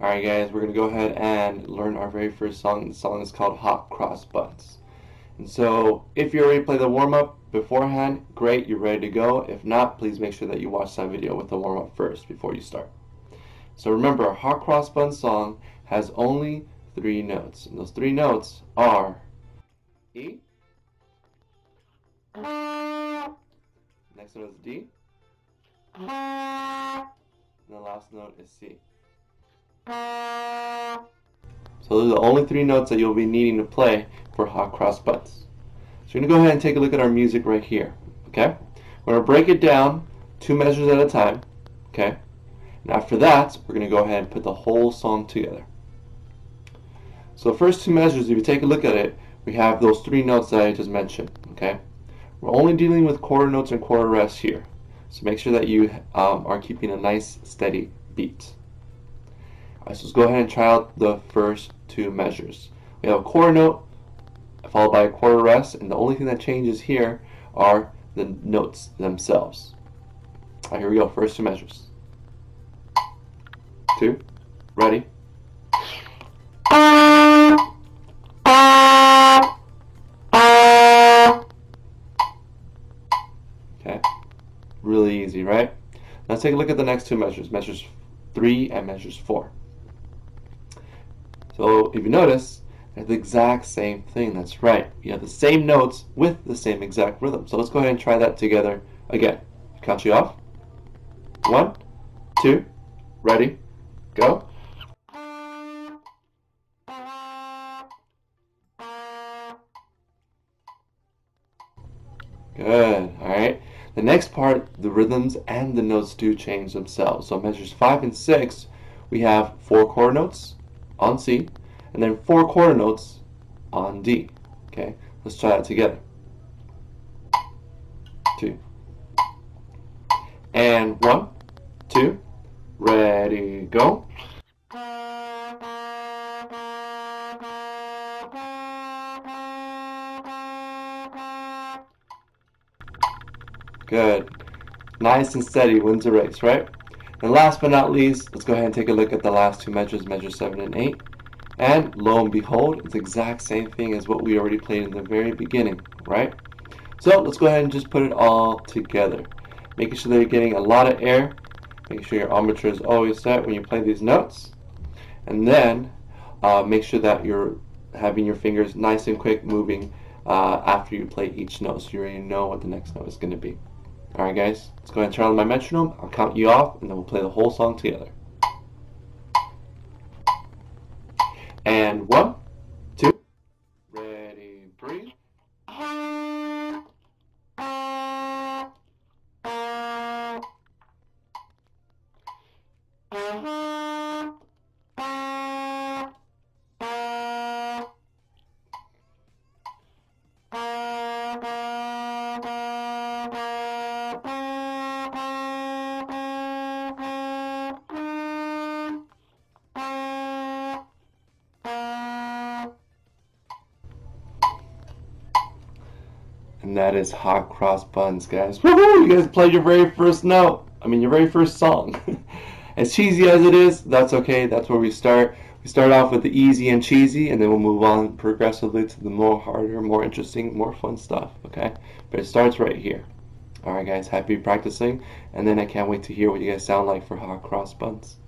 Alright guys, we're going to go ahead and learn our very first song. The song is called Hot Cross Buns. And so, if you already played the warm-up beforehand, great, you're ready to go. If not, please make sure that you watch that video with the warm-up first before you start. So remember, Hot Cross Buns song has only three notes. And those three notes are E, next note is D, and the last note is C. So those are the only three notes that you'll be needing to play for hot cross buns. So we're going to go ahead and take a look at our music right here. Okay? We're going to break it down two measures at a time. Okay? And after that, we're going to go ahead and put the whole song together. So the first two measures, if you take a look at it, we have those three notes that I just mentioned. Okay? We're only dealing with quarter notes and quarter rests here. So make sure that you um, are keeping a nice steady beat. Alright, so let's go ahead and try out the first two measures. We have a quarter note followed by a quarter rest, and the only thing that changes here are the notes themselves. Alright, here we go. First two measures. Two. Ready? Okay. Really easy, right? Let's take a look at the next two measures. Measures 3 and measures 4. So if you notice, they're the exact same thing. That's right. You have the same notes with the same exact rhythm. So let's go ahead and try that together again. Count you off. One, two, ready, go. Good. All right. The next part, the rhythms and the notes do change themselves. So measures five and six, we have four quarter notes, on C, and then four quarter notes on D. Okay, let's try that together. Two. And one, two, ready, go. Good. Nice and steady wins the race, right? And last but not least, let's go ahead and take a look at the last two measures, measure 7 and 8. And lo and behold, it's the exact same thing as what we already played in the very beginning, right? So let's go ahead and just put it all together. Making sure that you're getting a lot of air. Making sure your armature is always set when you play these notes. And then uh, make sure that you're having your fingers nice and quick moving uh, after you play each note so you already know what the next note is going to be. Alright guys, let's go ahead and turn on my metronome. I'll count you off and then we'll play the whole song together. And that is hot cross buns, guys. Woohoo! You guys played your very first note. I mean, your very first song. as cheesy as it is, that's okay. That's where we start. We start off with the easy and cheesy, and then we'll move on progressively to the more harder, more interesting, more fun stuff, okay? But it starts right here. Alright, guys, happy practicing, and then I can't wait to hear what you guys sound like for hot cross buns.